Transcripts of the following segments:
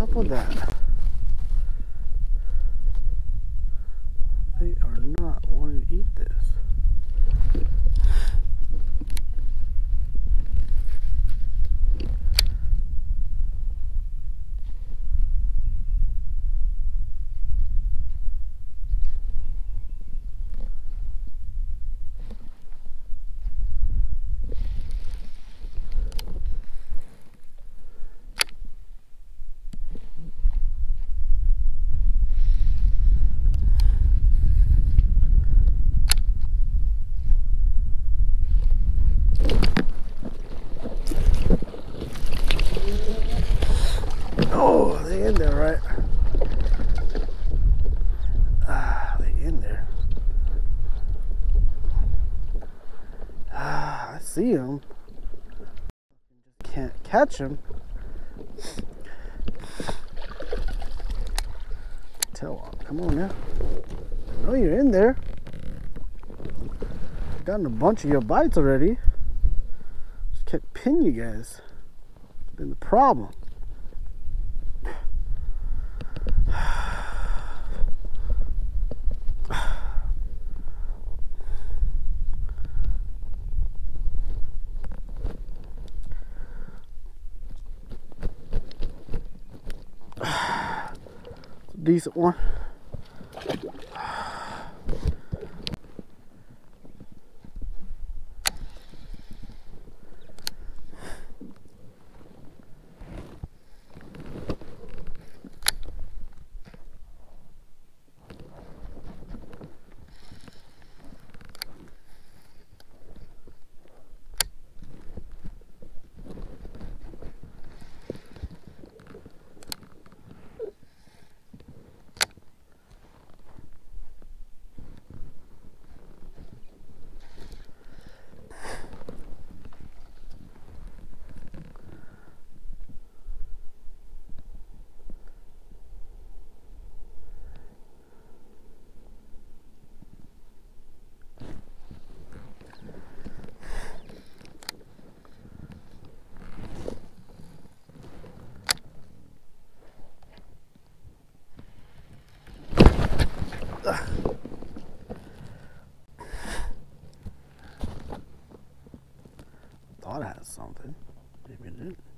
Só podando. Catch them. Tell on, come on now. I know you're in there. Gotten a bunch of your bites already. Just can't pin you guys. Been the problem. Decent one. Something. Maybe it didn't.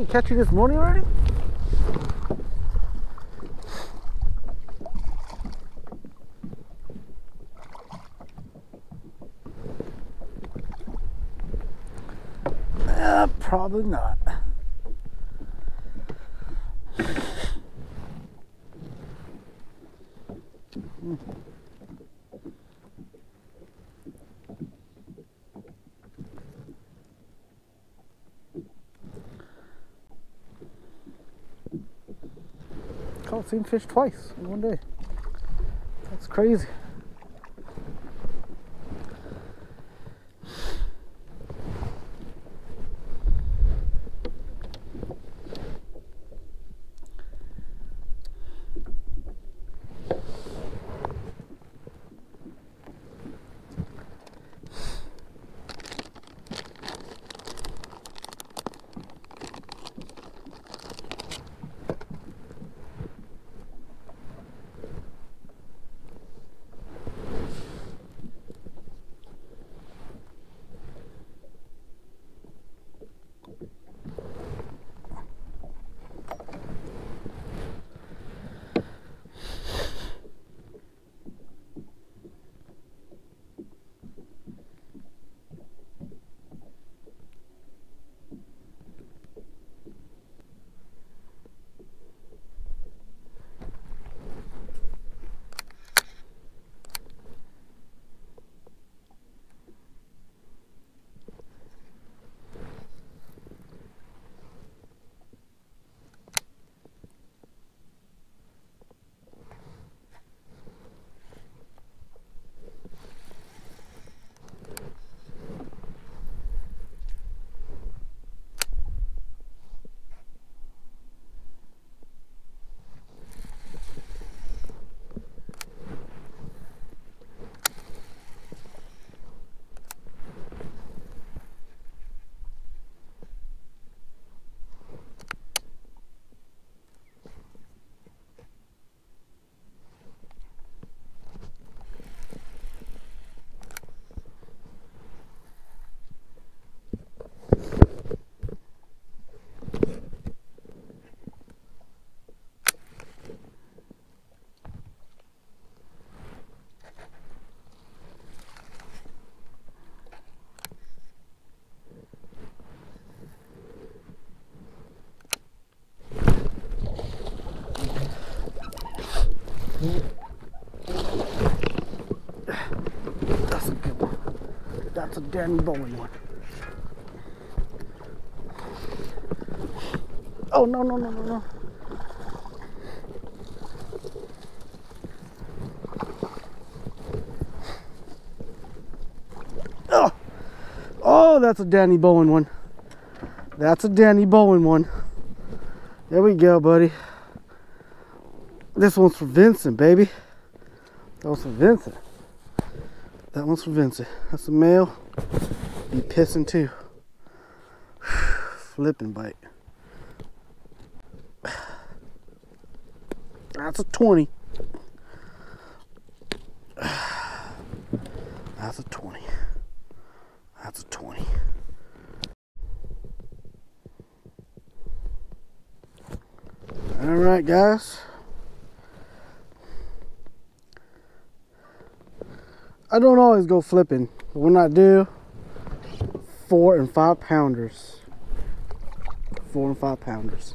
Oh, did catch you this morning already? Uh, probably not. Same fish twice in one day. That's crazy. Danny Bowen one. Oh no no no no no. Oh, oh, that's a Danny Bowen one. That's a Danny Bowen one. There we go, buddy. This one's for Vincent, baby. That one's for Vincent. That one's for Vincent. That's a male. Be pissing too. Flipping bite. That's a 20. That's a 20. That's a 20. All right, guys. I don't always go flipping, when I do, four and five pounders. Four and five pounders.